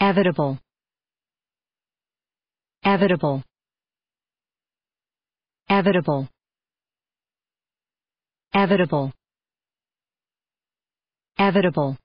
Evitable. Evitable. Evitable. Evitable. Evitable.